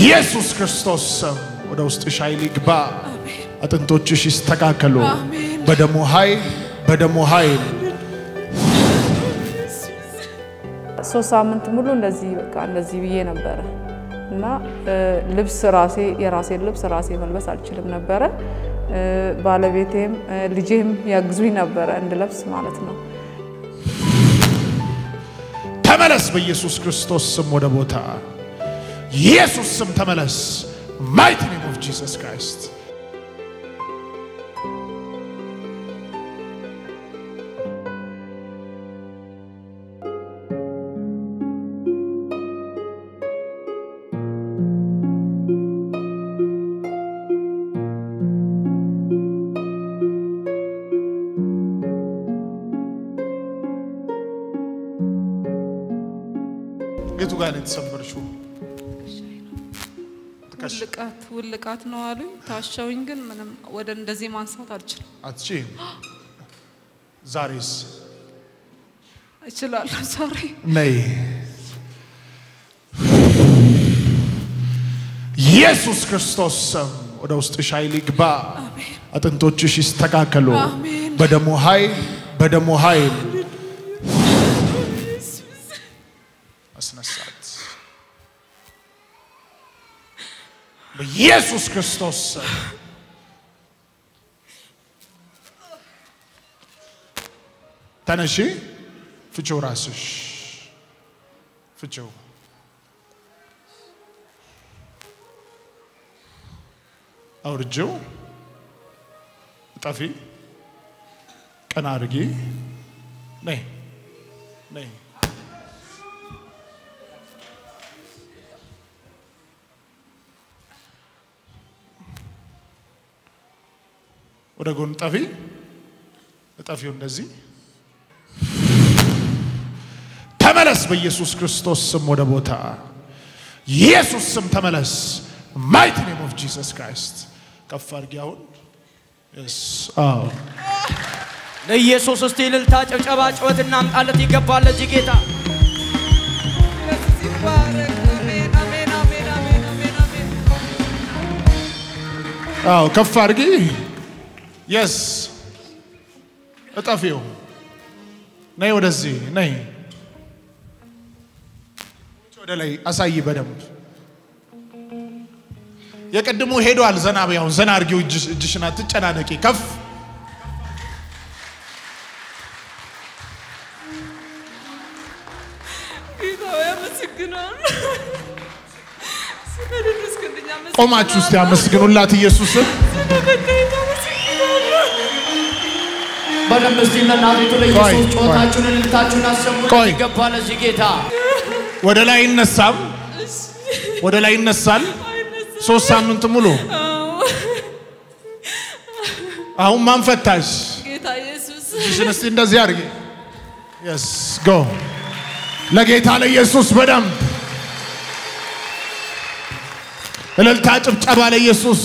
በኢየሱስ ክርስቶስ ስም ወደ ውስጥሽ ኃይል ይግባ። አጥንቶችሽ ይስተካከሉ። በደሙ ኃይል በደሙ ኃይል ሶስት ሳምንት ሙሉ እንደዚህ በቃ እንደዚህ ብዬ ነበረ እና ልብስ ራሴ የራሴን ልብስ ራሴ መልበስ አልችልም ነበረ። ባለቤቴም ልጄም ያግዙኝ ነበረ እንድለብስ ማለት ነው። ተመለስ። በኢየሱስ ክርስቶስ ስም ወደ ቦታ ኢየሱስ ስም ተመለስ። mighty name of Jesus Christ የቱ ጋር ነው የተሰበርሽው? ውልቃት ውልቃት ነው አሉኝ። ታሻውኝ፣ ግን ምንም ወደ እንደዚህ ማንሳት አልችልም። አትችይም። ዛሬስ እችላለሁ። ዛሬ ነይ። ኢየሱስ ክርስቶስ ስም ወደ ውስጥሽ ኃይል ይግባ። አጥንቶችሽ ይስተካከሉ። በደሙ ኃይል በደሙ ኃይል በኢየሱስ ክርስቶስ ስም ተነሺ። ፍቺው፣ ራስሽ ፍቺው። አውርጅው፣ ጠፊ፣ ቀና አድርጊ። ነይ ነይ። ወደ ጎን ጠፊ፣ ጠፊው እንደዚህ ተመለስ። በኢየሱስ ክርስቶስ ስም ወደ ቦታ ኢየሱስ ስም ተመለስ። mighty name of Jesus Christ ከፍ አድርጊ። አሁን ለኢየሱስ እስቲ እልልታ፣ ጭብጨባ፣ ጩኸት እናምጣለት ይገባል ለዚህ ጌታ። አዎ ከፍ አድርጊ። yes እጠፊው። ነይ ወደዚህ ነይ። ወደ ላይ አሳይ በደንብ የቅድሙ ሄዷል። ዘና አሁን ዘና አድርጊው። እጅሽ- እጅሽን አትጨናነቂ። ከፍ ጌታ አመሰግናለሁ። ቆማችሁ እስቲ አመስግኑላት ኢየሱስን። በደንብ እስቲ ለእናቱ ቆይ፣ ለኢየሱስ ቆይ። ጩኸታችሁን እልልታችሁን አሰሙለት ቆይ። ይገባል ለዚህ ጌታ። ወደ ላይ ይነሳም ወደ ላይ ይነሳል። ሶስት ሳምንት ሙሉ አሁን ማን ፈታሽ? ጌታ ኢየሱስ እስቲ እንደዚህ አድርጊ። የስ ጎ ለጌታ ለኢየሱስ በደንብ እልልታ፣ ጭብጨባ ለኢየሱስ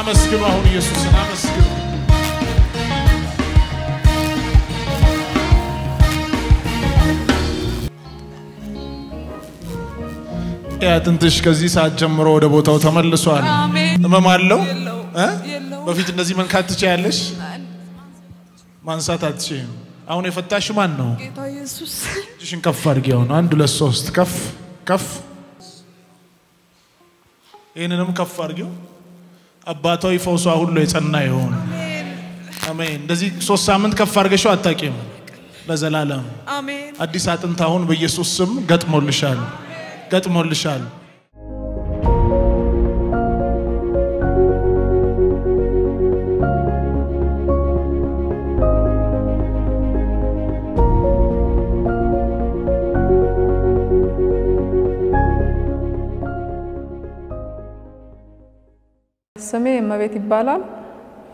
አመስግኑ። አሁን ኢየሱስን አመስግኑ። የአጥንትሽ ከዚህ ሰዓት ጀምሮ ወደ ቦታው ተመልሷል። ህመም አለው በፊት እንደዚህ መንካት ትችያለሽ፣ ማንሳት አትችይም። አሁን የፈታሽ ማን ነው? እጅሽን ከፍ አድርጊ። አሁን አንድ ሁለት ሶስት ከፍ ከፍ፣ ይህንንም ከፍ አድርጊው። አባታዊ ፈውሷ ሁሉ የጸና ይሆን። አሜን። እንደዚህ ሶስት ሳምንት ከፍ አድርገሽው አታውቂም። ለዘላለም አዲስ አጥንት አሁን በኢየሱስ ስም ገጥሞልሻል፣ ገጥሞልሻል። ስሜ እመቤት ይባላል።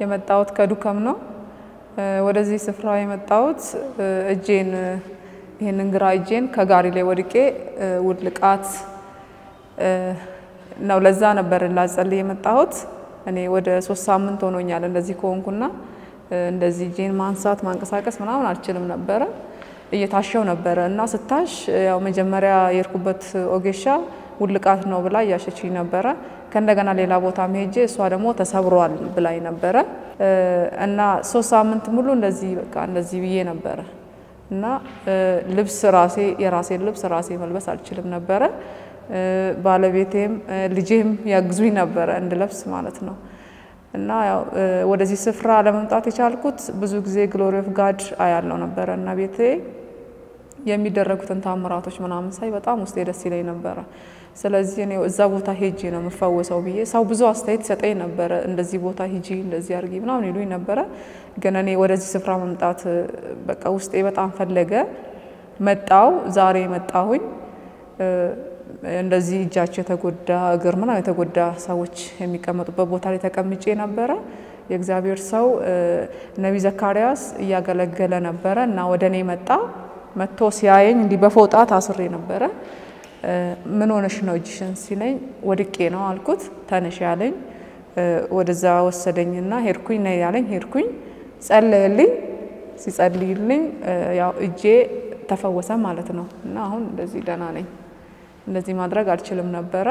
የመጣሁት ከዱከም ነው። ወደዚህ ስፍራ የመጣሁት እጄን ይህንን ግራ እጄን ከጋሪ ላይ ወድቄ ውልቃት ነው። ለዛ ነበር ላጸልይ የመጣሁት። እኔ ወደ ሶስት ሳምንት ሆኖኛል እንደዚህ ከሆንኩና እንደዚህ እጄን ማንሳት ማንቀሳቀስ ምናምን አልችልም ነበረ። እየታሸው ነበረ እና ስታሽ ያው መጀመሪያ የሄድኩበት ወጌሻ ውልቃት ነው ብላ እያሸችኝ ነበረ። ከእንደገና ሌላ ቦታ ሄጄ እሷ ደግሞ ተሰብሯል ብላኝ ነበረ እና ሶስት ሳምንት ሙሉ እንደዚህ በቃ እንደዚህ ብዬ ነበረ እና ልብስ ራሴ የራሴን ልብስ ራሴ መልበስ አልችልም ነበረ። ባለቤቴም ልጄም ያግዙኝ ነበረ እንድለብስ ማለት ነው። እና ያው ወደዚህ ስፍራ ለመምጣት የቻልኩት ብዙ ጊዜ Glory of God አያለው ነበረ እና ቤቴ የሚደረጉትን ታምራቶች ምናምን ሳይ በጣም ውስጤ ደስ ይለኝ ነበረ። ስለዚህ እኔ እዛ ቦታ ሄጄ ነው የምፈወሰው ብዬ ሰው ብዙ አስተያየት ይሰጠኝ ነበረ። እንደዚህ ቦታ ሂጂ፣ እንደዚህ አድርጊ ምናምን ይሉኝ ነበረ። ግን እኔ ወደዚህ ስፍራ መምጣት በቃ ውስጤ በጣም ፈለገ። መጣው ዛሬ መጣሁኝ። እንደዚህ እጃቸው የተጎዳ እግር ምናምን የተጎዳ ሰዎች የሚቀመጡበት ቦታ ላይ ተቀምጬ ነበረ። የእግዚአብሔር ሰው ነቢይ ዘካርያስ እያገለገለ ነበረ እና ወደ እኔ መጣ። መጥቶ ሲያየኝ እንዲህ በፎጣ ታስሬ ነበረ። ምን ሆነሽ ነው እጅሽን ሲለኝ ወድቄ ነው አልኩት። ተነሽ ያለኝ ወደዛ ወሰደኝና ሄድኩኝ። ነይ ያለኝ ሄድኩኝ። ጸለየልኝ። ሲጸልይልኝ ያው እጄ ተፈወሰ ማለት ነው እና አሁን እንደዚህ ደህና ነኝ። እንደዚህ ማድረግ አልችልም ነበረ።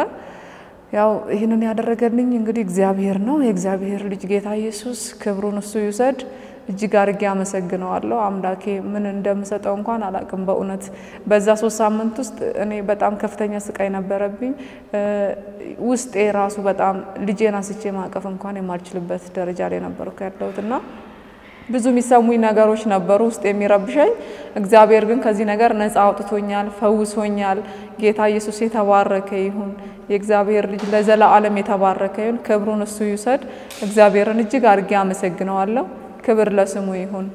ያው ይህንን ያደረገልኝ እንግዲህ እግዚአብሔር ነው። የእግዚአብሔር ልጅ ጌታ ኢየሱስ ክብሩን እሱ ይውሰድ። እጅግ አድርጌ አመሰግነዋለሁ። አምላኬ ምን እንደምሰጠው እንኳን አላቅም። በእውነት በዛ ሶስት ሳምንት ውስጥ እኔ በጣም ከፍተኛ ስቃይ ነበረብኝ። ውስጤ ራሱ በጣም ልጄን አስቼ ማቀፍ እንኳን የማልችልበት ደረጃ ላይ ነበርኩ ያለሁት እና ብዙ የሚሰሙኝ ነገሮች ነበሩ ውስጥ የሚረብሸኝ። እግዚአብሔር ግን ከዚህ ነገር ነፃ አውጥቶኛል፣ ፈውሶኛል። ጌታ ኢየሱስ የተባረከ ይሁን። የእግዚአብሔር ልጅ ለዘላለም የተባረከ ይሁን። ክብሩን እሱ ይውሰድ። እግዚአብሔርን እጅግ አድርጌ አመሰግነዋለሁ። ክብር ለስሙ ይሁን።